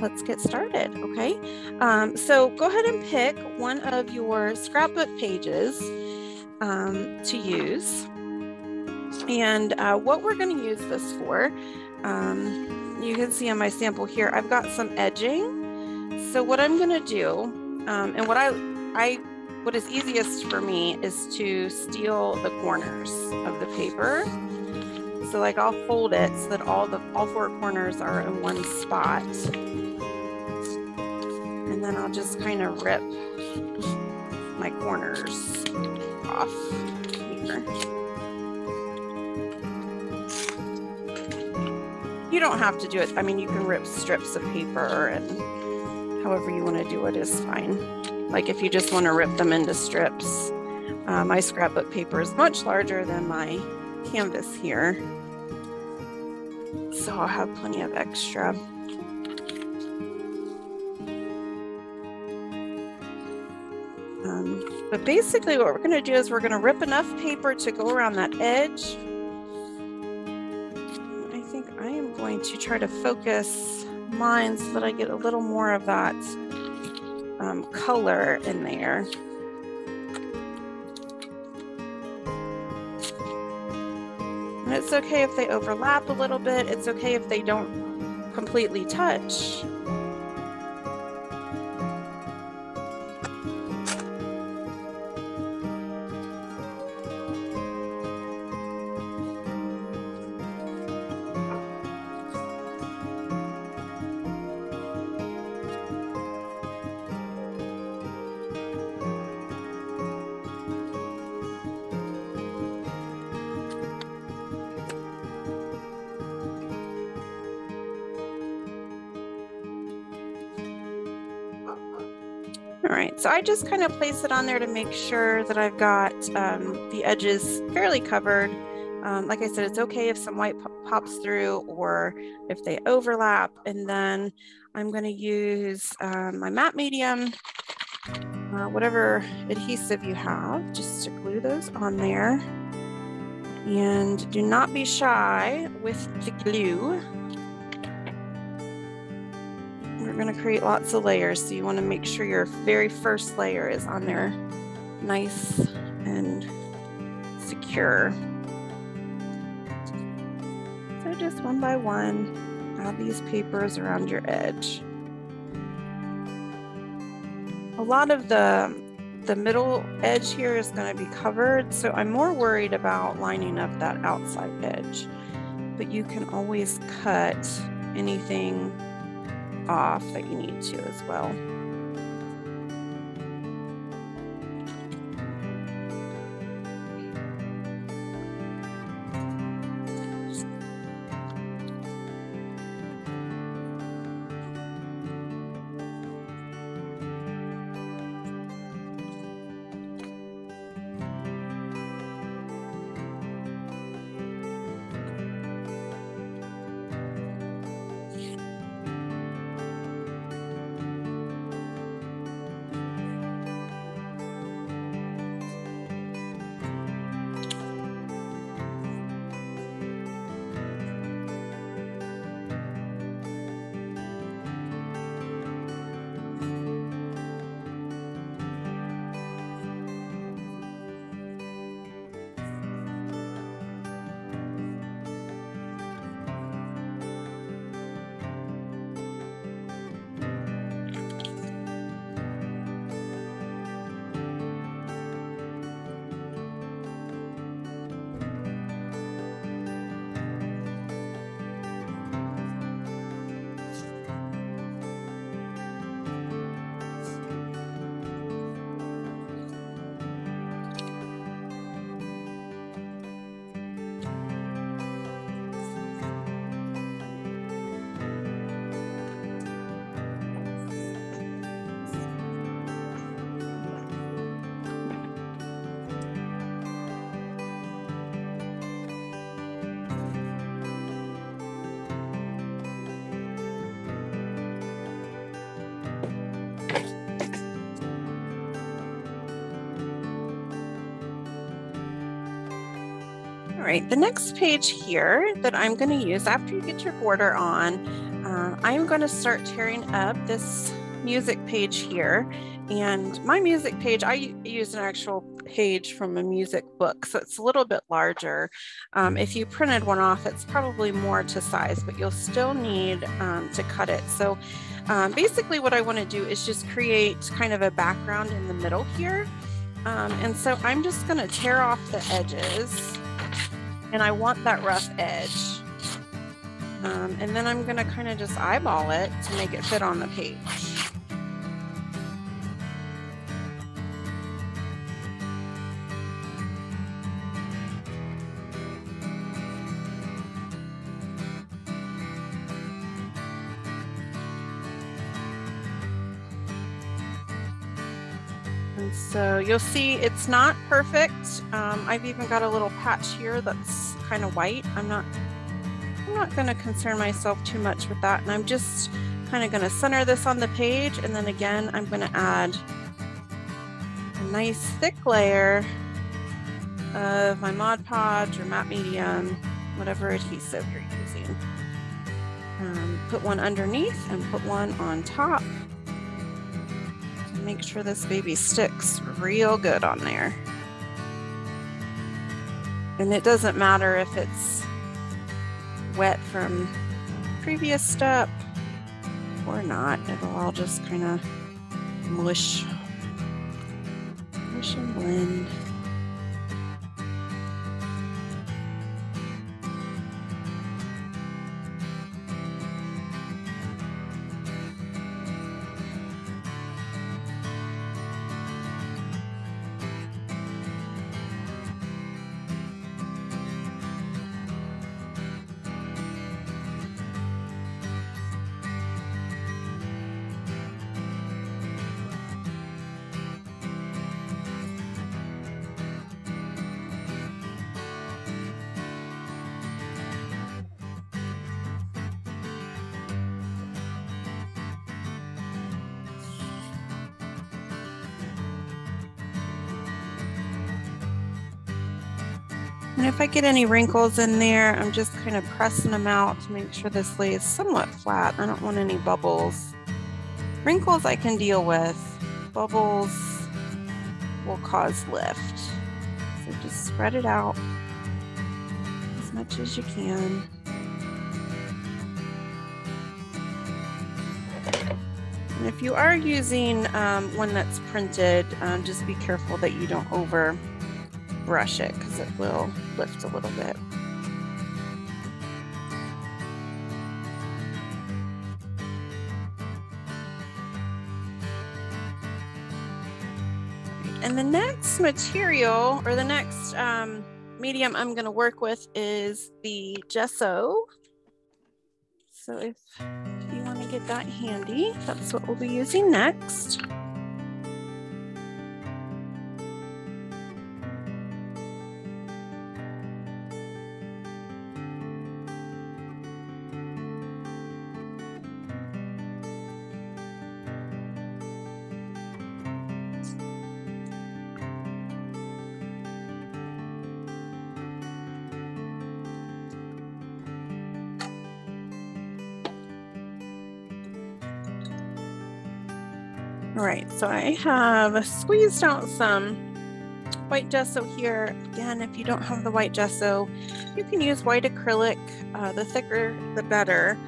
let's get started, okay? Um, so go ahead and pick one of your scrapbook pages um, to use. And uh, what we're going to use this for, um, you can see on my sample here, I've got some edging. So what I'm going to do, um, and what I, I, what is easiest for me is to steal the corners of the paper. So like I'll fold it so that all the all four corners are in one spot. And then I'll just kind of rip my corners off here. You don't have to do it. I mean, you can rip strips of paper and however you want to do it is fine. Like if you just want to rip them into strips. Uh, my scrapbook paper is much larger than my canvas here. So I'll have plenty of extra. Basically what we're gonna do is we're gonna rip enough paper to go around that edge. I think I am going to try to focus mine so that I get a little more of that um, color in there. And it's okay if they overlap a little bit. It's okay if they don't completely touch. All right, so I just kind of place it on there to make sure that I've got um, the edges fairly covered. Um, like I said, it's okay if some white pops through or if they overlap. And then I'm gonna use um, my matte medium, uh, whatever adhesive you have, just to glue those on there. And do not be shy with the glue going to create lots of layers. So you want to make sure your very first layer is on there nice and secure. So just one by one, add these papers around your edge. A lot of the the middle edge here is going to be covered, so I'm more worried about lining up that outside edge. But you can always cut anything off that you need to as well. Right, the next page here that I'm going to use after you get your border on, uh, I'm going to start tearing up this music page here. And my music page, I use an actual page from a music book, so it's a little bit larger. Um, if you printed one off, it's probably more to size, but you'll still need um, to cut it. So um, basically what I want to do is just create kind of a background in the middle here. Um, and so I'm just going to tear off the edges and I want that rough edge. Um, and then I'm going to kind of just eyeball it to make it fit on the page. So you'll see it's not perfect. Um, I've even got a little patch here that's kind of white. I'm not, I'm not gonna concern myself too much with that. And I'm just kind of gonna center this on the page. And then again, I'm gonna add a nice thick layer of my Mod Podge or matte medium, whatever adhesive you're using. Um, put one underneath and put one on top make sure this baby sticks real good on there. And it doesn't matter if it's wet from previous step or not. It'll all just kind of mush, mush and blend. Get any wrinkles in there, I'm just kind of pressing them out to make sure this lays somewhat flat. I don't want any bubbles. Wrinkles I can deal with. Bubbles will cause lift. So just spread it out as much as you can. And if you are using um, one that's printed, um, just be careful that you don't over brush it because it will lift a little bit. And the next material or the next um, medium I'm going to work with is the gesso. So if you want to get that handy, that's what we'll be using next. So I have squeezed out some white gesso here. Again, if you don't have the white gesso, you can use white acrylic. Uh, the thicker, the better.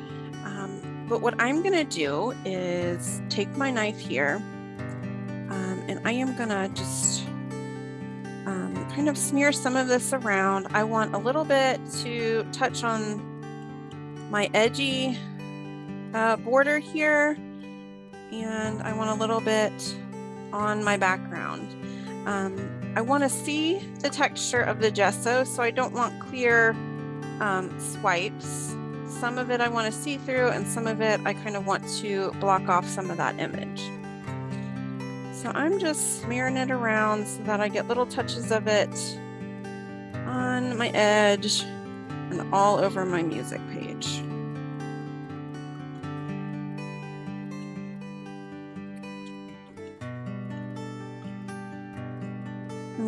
Um, but what I'm gonna do is take my knife here um, and I am gonna just um, kind of smear some of this around. I want a little bit to touch on my edgy uh, border here and I want a little bit on my background. Um, I want to see the texture of the gesso, so I don't want clear um, swipes. Some of it I want to see through, and some of it I kind of want to block off some of that image. So I'm just smearing it around so that I get little touches of it on my edge and all over my music page.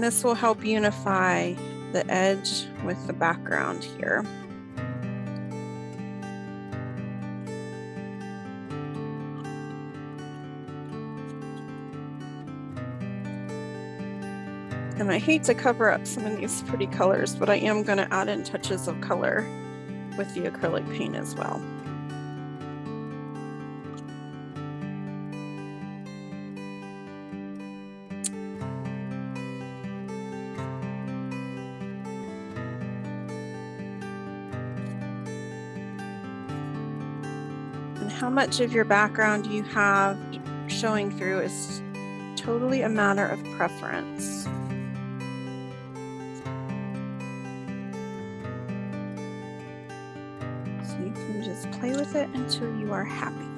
This will help unify the edge with the background here. And I hate to cover up some of these pretty colors, but I am going to add in touches of color with the acrylic paint as well. How much of your background you have showing through is totally a matter of preference. So you can just play with it until you are happy.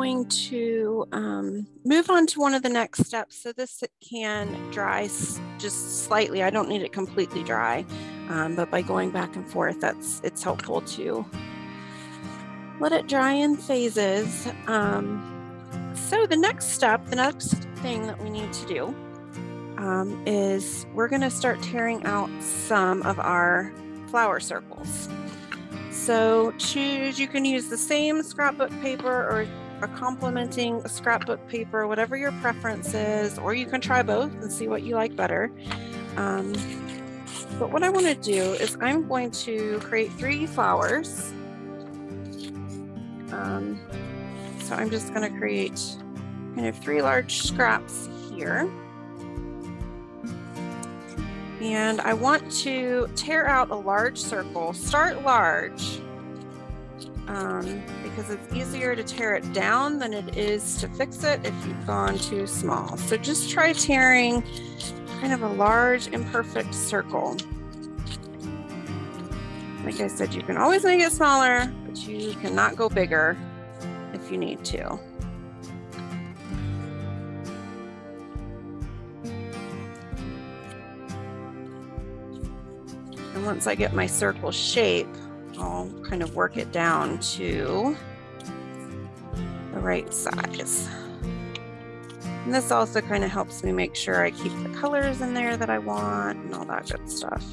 Going to um, move on to one of the next steps. So this can dry just slightly. I don't need it completely dry, um, but by going back and forth, that's it's helpful to let it dry in phases. Um, so the next step, the next thing that we need to do um, is we're going to start tearing out some of our flower circles. So choose, you can use the same scrapbook paper or a complementing scrapbook paper, whatever your preference is, or you can try both and see what you like better. Um, but what I want to do is I'm going to create three flowers. Um, so I'm just going to create kind of three large scraps here. And I want to tear out a large circle. Start large um, because it's easier to tear it down than it is to fix it if you've gone too small. So just try tearing kind of a large imperfect circle. Like I said, you can always make it smaller, but you cannot go bigger if you need to. And once I get my circle shape, I'll kind of work it down to the right size. And this also kind of helps me make sure I keep the colors in there that I want and all that good stuff.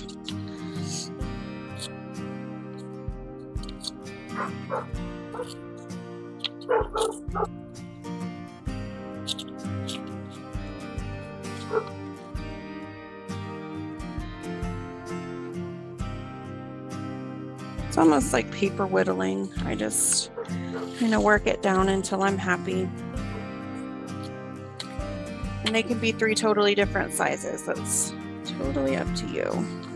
It's almost like paper whittling. I just kind of work it down until I'm happy. And they can be three totally different sizes. That's totally up to you.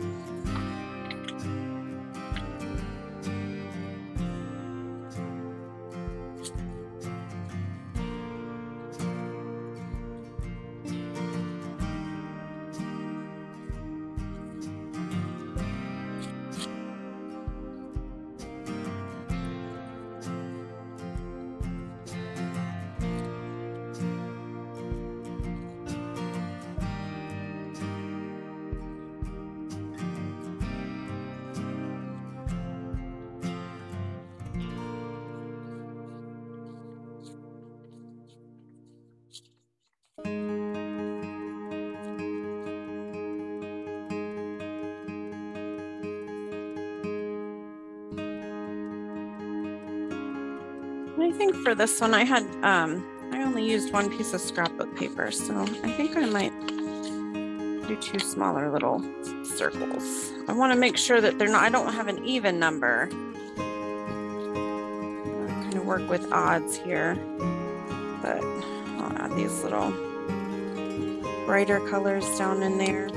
For this one, I had, um, I only used one piece of scrapbook paper, so I think I might do two smaller little circles. I want to make sure that they're not, I don't have an even number. I kind of work with odds here, but I'll add these little brighter colors down in there.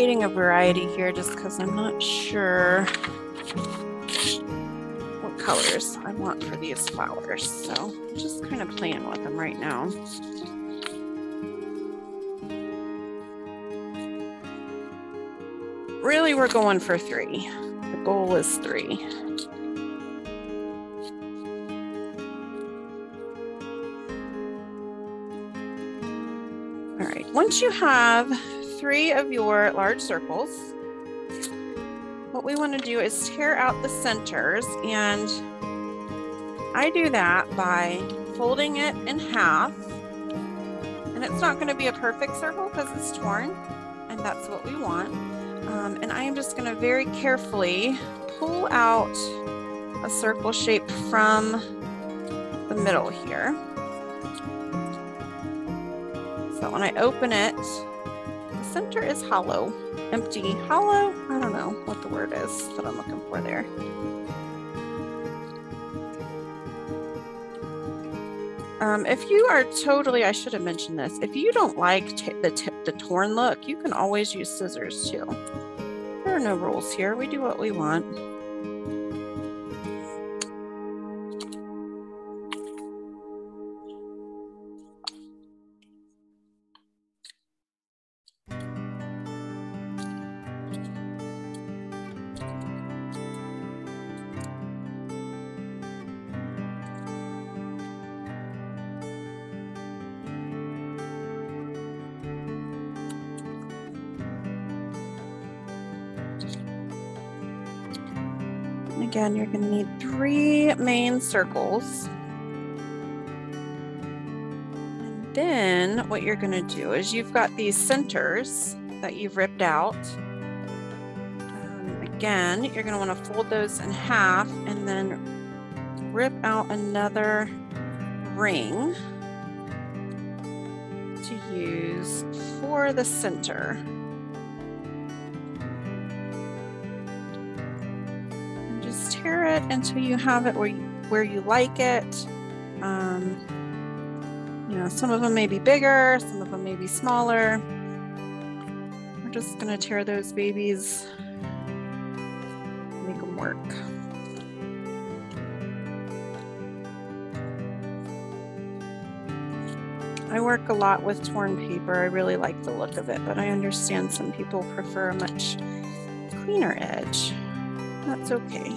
Creating a variety here just because I'm not sure what colors I want for these flowers. So I'm just kind of playing with them right now. Really, we're going for three. The goal is three. All right, once you have three of your large circles. What we want to do is tear out the centers and I do that by folding it in half. And it's not going to be a perfect circle because it's torn and that's what we want. Um, and I am just going to very carefully pull out a circle shape from the middle here. So when I open it, center is hollow, empty, hollow. I don't know what the word is that I'm looking for there. Um, if you are totally, I should have mentioned this, if you don't like the, the torn look, you can always use scissors too. There are no rules here. We do what we want. Circles. And then what you're going to do is you've got these centers that you've ripped out. Um, again, you're going to want to fold those in half and then rip out another ring to use for the center. And just tear it until you have it where you, where you like it. Um, you know, some of them may be bigger, some of them may be smaller. We're just gonna tear those babies, make them work. I work a lot with torn paper. I really like the look of it, but I understand some people prefer a much cleaner edge. That's okay.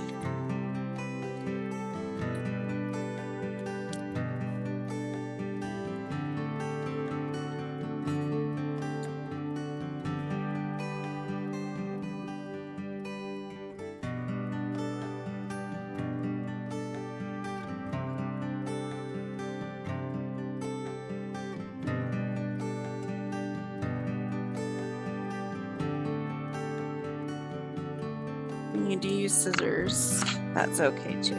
That's okay too.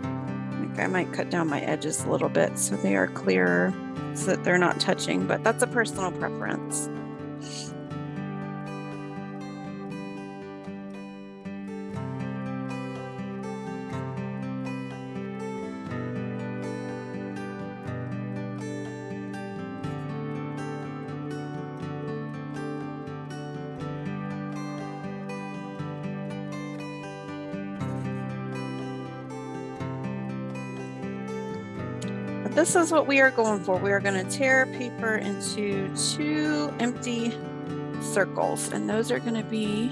I think I might cut down my edges a little bit so they are clearer so that they're not touching, but that's a personal preference. This is what we are going for. We are going to tear paper into two empty circles, and those are going to be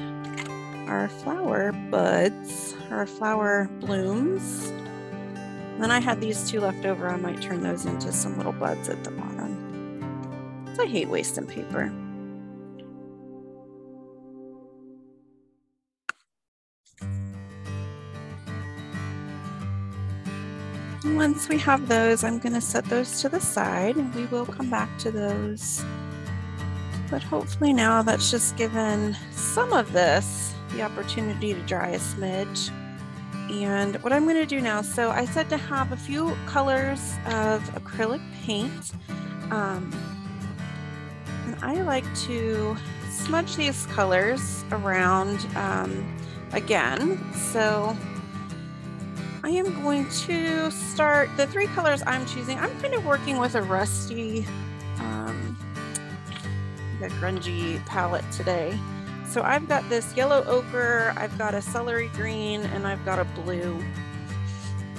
our flower buds, our flower blooms. And then I had these two left over. I might turn those into some little buds at the bottom. I hate wasting paper. Once we have those, I'm going to set those to the side and we will come back to those. But hopefully now that's just given some of this the opportunity to dry a smidge. And what I'm going to do now, so I said to have a few colors of acrylic paint. Um, and I like to smudge these colors around um, again. So I am going to start the three colors I'm choosing. I'm kind of working with a rusty, um, grungy palette today. So I've got this yellow ochre, I've got a celery green, and I've got a blue.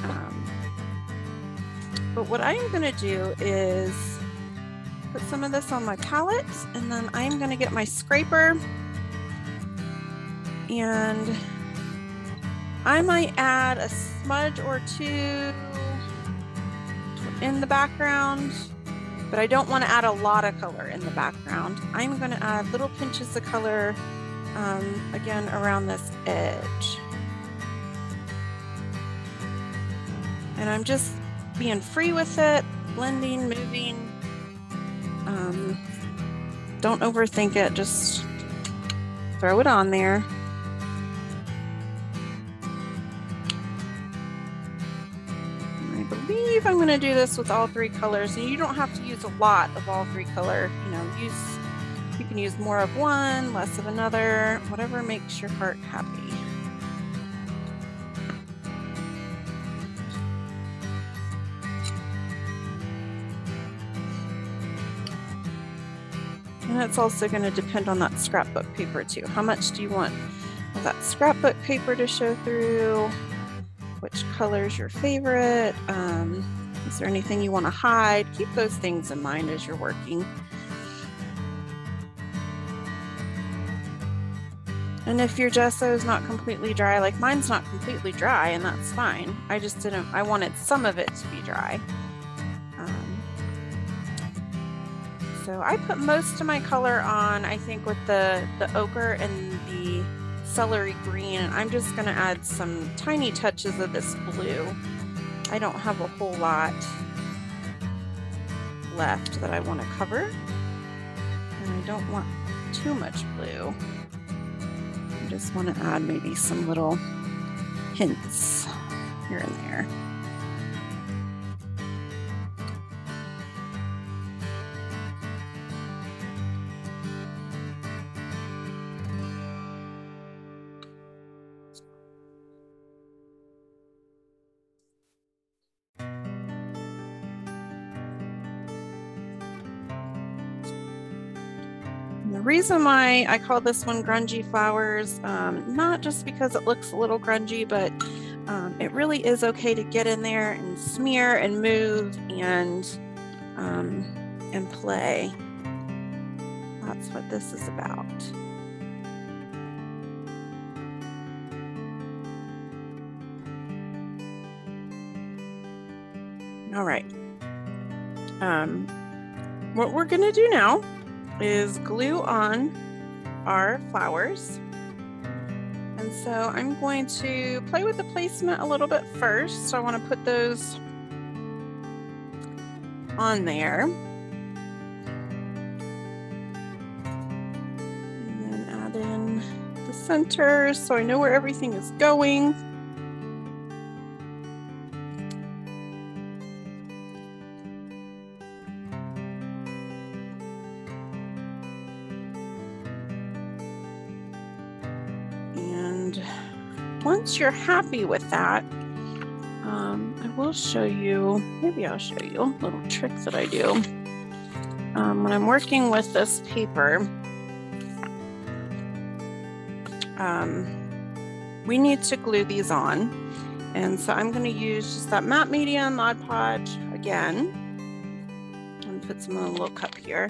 Um, but what I'm going to do is put some of this on my palette, and then I'm going to get my scraper and I might add a smudge or two in the background but I don't want to add a lot of color in the background. I'm going to add little pinches of color um, again around this edge. And I'm just being free with it, blending, moving. Um, don't overthink it, just throw it on there. I'm going to do this with all three colors and you don't have to use a lot of all three color you know use you can use more of one less of another whatever makes your heart happy. And it's also going to depend on that scrapbook paper too. How much do you want of that scrapbook paper to show through? Which color is your favorite. Um, is there anything you want to hide? Keep those things in mind as you're working. And if your gesso is not completely dry, like mine's not completely dry, and that's fine. I just didn't, I wanted some of it to be dry. Um, so I put most of my color on, I think, with the, the ochre and the celery green I'm just going to add some tiny touches of this blue. I don't have a whole lot left that I want to cover and I don't want too much blue. I just want to add maybe some little hints here and there. Reason why I call this one Grungy Flowers, um, not just because it looks a little grungy, but um, it really is okay to get in there and smear and move and um, and play. That's what this is about. All right. Um, what we're to do now is glue on our flowers. And so I'm going to play with the placement a little bit first. So I want to put those on there. And then add in the center so I know where everything is going. You're happy with that, um, I will show you, maybe I'll show you a little trick that I do. Um, when I'm working with this paper, um, we need to glue these on. And so I'm going to use just that matte medium Mod Podge again and put some in a little cup here.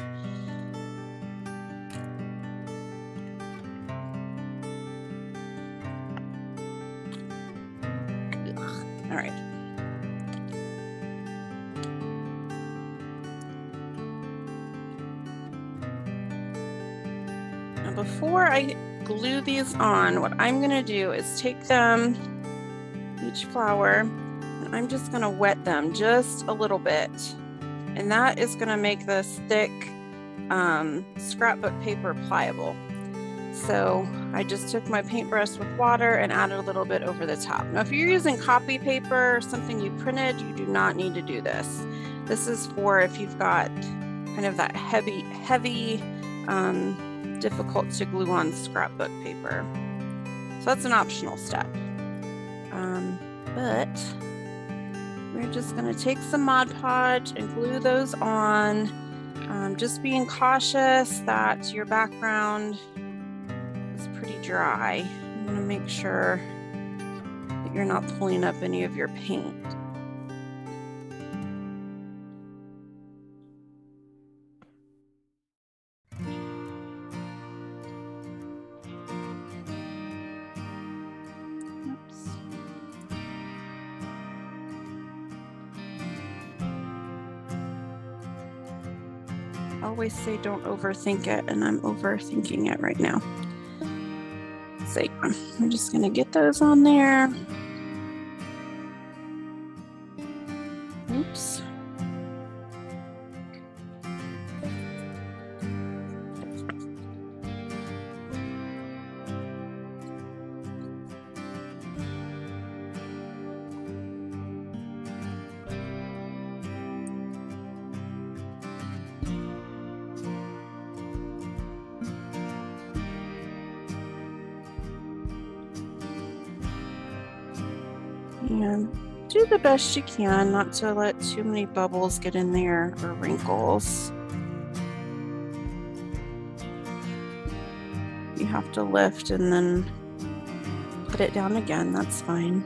These on, what I'm gonna do is take them, each flower, and I'm just gonna wet them just a little bit. And that is gonna make this thick um, scrapbook paper pliable. So I just took my paintbrush with water and added a little bit over the top. Now, if you're using copy paper or something you printed, you do not need to do this. This is for if you've got kind of that heavy, heavy um, difficult to glue on scrapbook paper. So that's an optional step. Um, but we're just going to take some Mod Podge and glue those on. Um, just being cautious that your background is pretty dry. Going to make sure that you're not pulling up any of your paint. Always say don't overthink it, and I'm overthinking it right now. So I'm just gonna get those on there. Oops. And do the best you can not to let too many bubbles get in there or wrinkles. You have to lift and then put it down again, that's fine.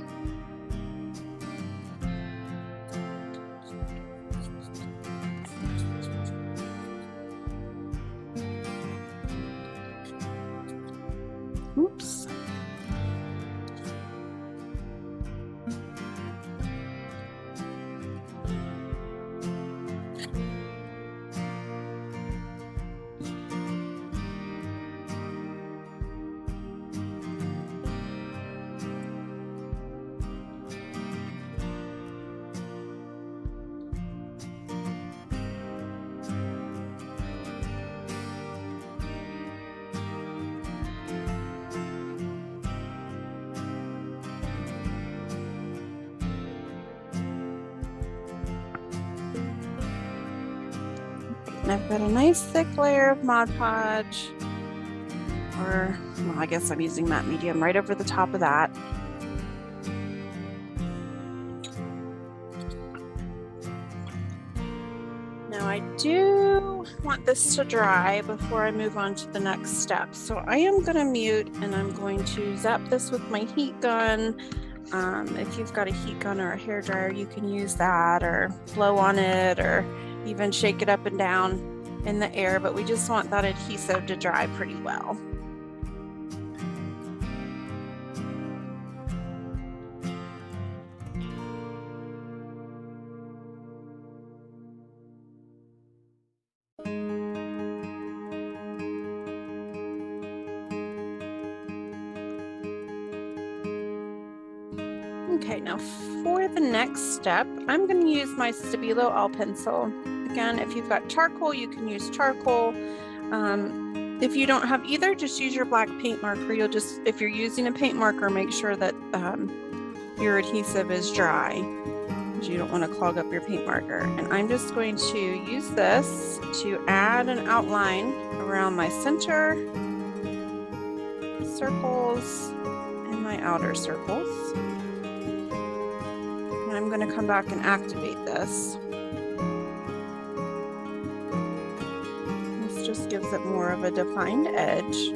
Of Mod Podge, or well, I guess I'm using matte medium right over the top of that. Now I do want this to dry before I move on to the next step. So I am gonna mute and I'm going to zap this with my heat gun. Um, if you've got a heat gun or a hair dryer, you can use that or blow on it or even shake it up and down in the air, but we just want that adhesive to dry pretty well. Okay, now for the next step, I'm going to use my Stabilo All pencil. Again, if you've got charcoal, you can use charcoal. Um, if you don't have either, just use your black paint marker. You'll just, if you're using a paint marker, make sure that um, your adhesive is dry because you don't want to clog up your paint marker. And I'm just going to use this to add an outline around my center circles and my outer circles. And I'm going to come back and activate this. It more of a defined edge.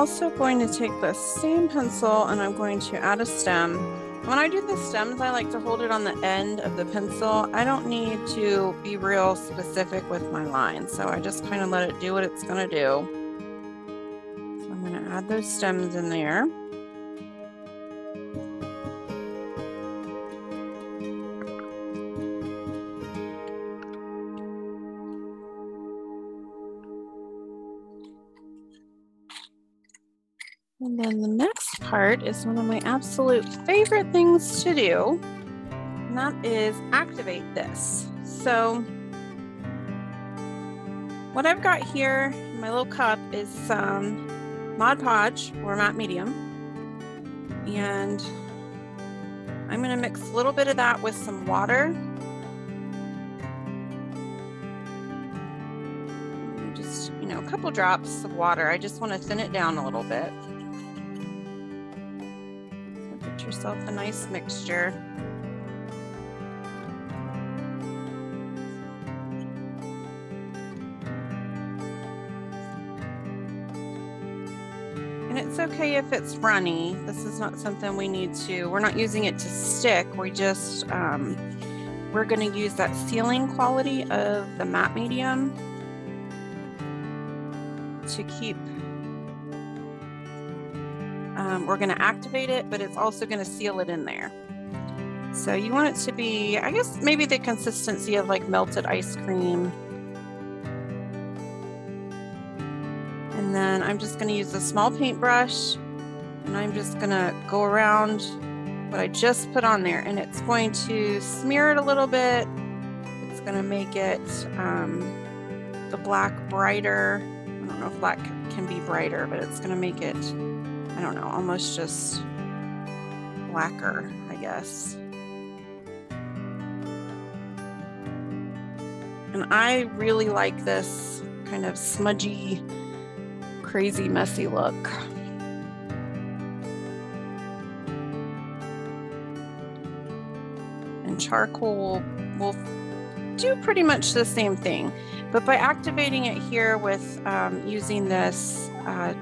Also going to take the same pencil and I'm going to add a stem. When I do the stems, I like to hold it on the end of the pencil. I don't need to be real specific with my line, so I just kind of let it do what it's gonna do. So I'm gonna add those stems in there. And then the next part is one of my absolute favorite things to do, and that is activate this. So what I've got here in my little cup is some Mod Podge or matte medium. And I'm gonna mix a little bit of that with some water. Just, you know, a couple drops of water. I just wanna thin it down a little bit. Get a nice mixture. And it's okay if it's runny. This is not something we need to, we're not using it to stick. We just, um, we're gonna use that sealing quality of the matte medium to keep, we're gonna activate it, but it's also gonna seal it in there. So you want it to be, I guess maybe the consistency of like melted ice cream. And then I'm just gonna use a small paintbrush and I'm just gonna go around what I just put on there and it's going to smear it a little bit. It's gonna make it um, the black brighter. I don't know if black can be brighter, but it's gonna make it, I don't know, almost just blacker, I guess. And I really like this kind of smudgy, crazy, messy look. And charcoal will do pretty much the same thing. But by activating it here with um, using this uh,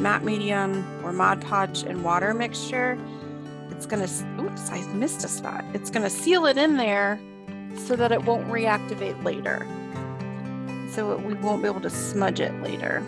matte medium or Mod Podge and water mixture, it's gonna, oops, I missed a spot. It's gonna seal it in there so that it won't reactivate later. So it, we won't be able to smudge it later.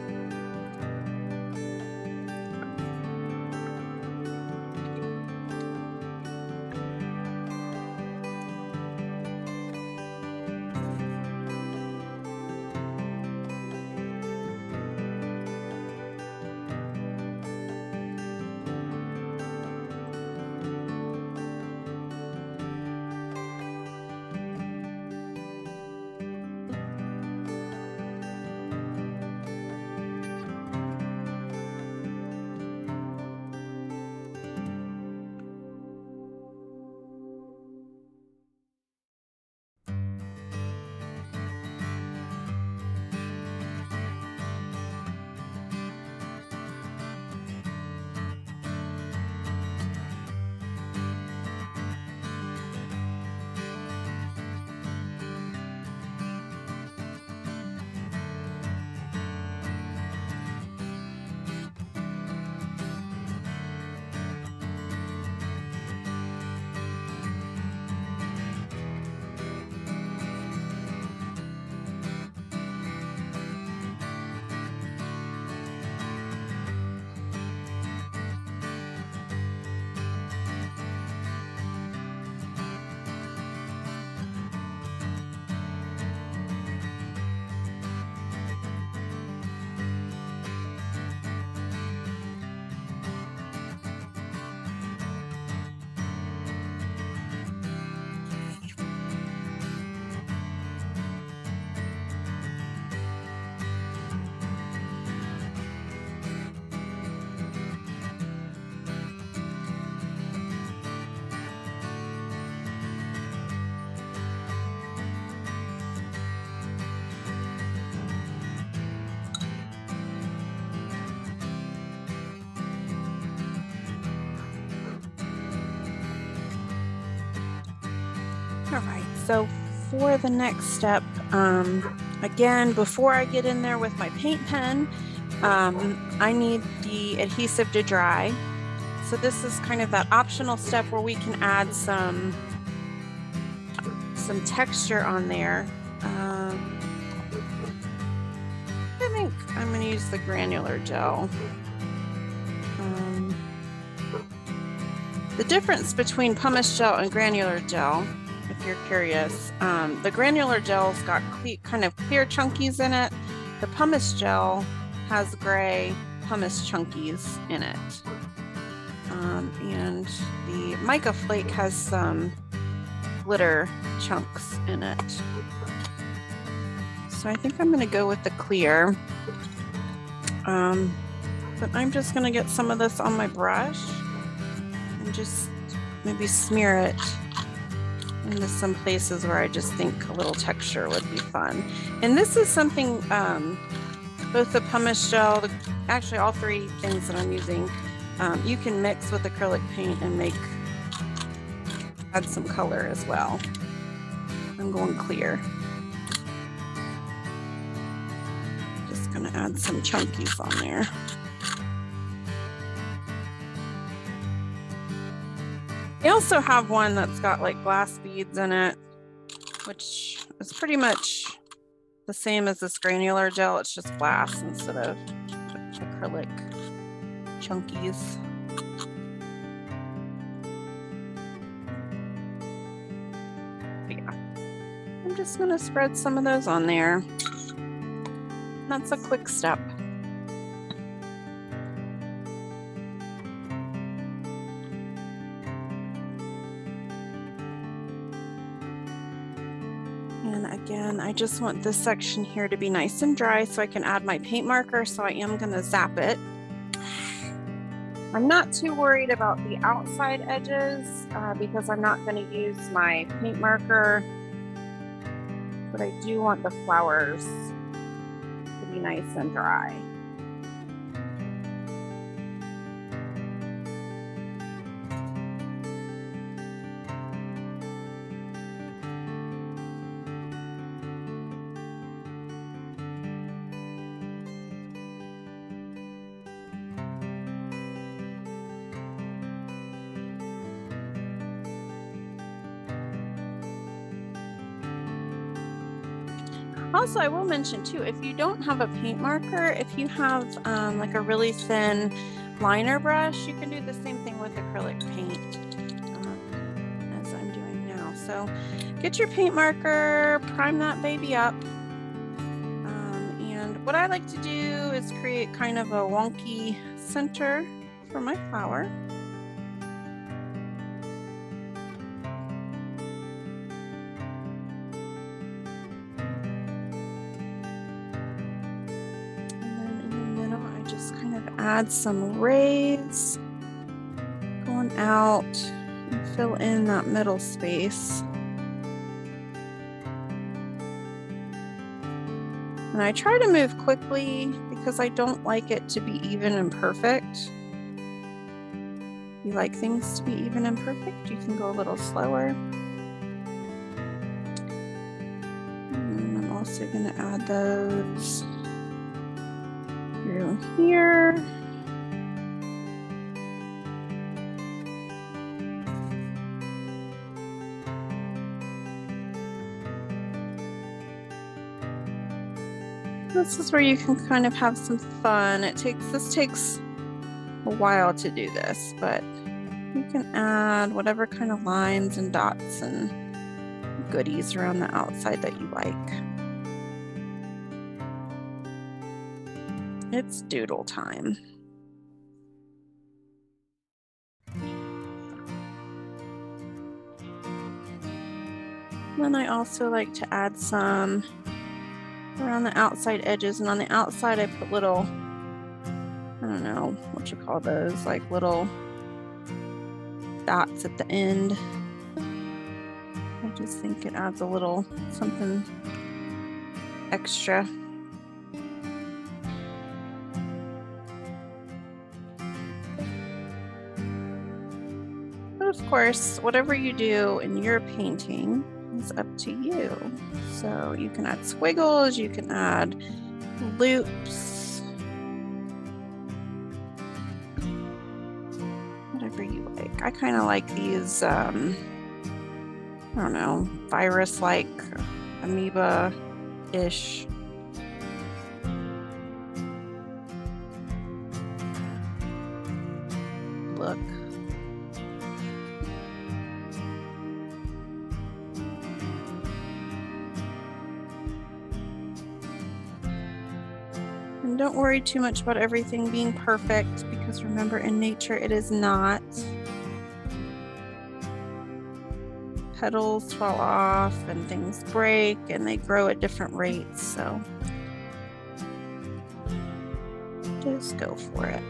So for the next step, um, again, before I get in there with my paint pen, um, I need the adhesive to dry. So this is kind of that optional step where we can add some, some texture on there. Um, I think I'm gonna use the granular gel. Um, the difference between pumice gel and granular gel if you're curious. Um, the granular gel's got cle kind of clear chunkies in it. The pumice gel has gray pumice chunkies in it. Um, and the mica flake has some glitter chunks in it. So I think I'm going to go with the clear. Um, but I'm just gonna get some of this on my brush and just maybe smear it into some places where I just think a little texture would be fun. And this is something, um, both the pumice gel, the, actually all three things that I'm using, um, you can mix with acrylic paint and make, add some color as well. I'm going clear. Just gonna add some chunkies on there. They also have one that's got like glass beads in it, which is pretty much the same as this granular gel. It's just glass instead of acrylic chunkies. Yeah, I'm just gonna spread some of those on there. That's a quick step. Again, I just want this section here to be nice and dry so I can add my paint marker. So I am gonna zap it. I'm not too worried about the outside edges uh, because I'm not gonna use my paint marker, but I do want the flowers to be nice and dry. Also, I will mention too, if you don't have a paint marker, if you have um, like a really thin liner brush, you can do the same thing with acrylic paint um, as I'm doing now. So get your paint marker, prime that baby up. Um, and what I like to do is create kind of a wonky center for my flower. Add some rays going out and fill in that middle space. And I try to move quickly because I don't like it to be even and perfect. You like things to be even and perfect, you can go a little slower. And I'm also going to add those through here. This is where you can kind of have some fun. It takes, this takes a while to do this, but you can add whatever kind of lines and dots and goodies around the outside that you like. It's doodle time. Then I also like to add some around the outside edges and on the outside I put little I don't know what you call those like little dots at the end. I just think it adds a little something extra. But of course whatever you do in your painting is up to you. So you can add squiggles, you can add loops, whatever you like. I kind of like these, um, I don't know, virus like amoeba ish don't worry too much about everything being perfect because remember, in nature, it is not. Petals fall off and things break and they grow at different rates. So Just go for it.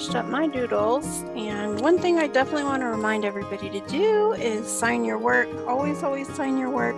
Finished up my doodles. And one thing I definitely want to remind everybody to do is sign your work. Always, always sign your work.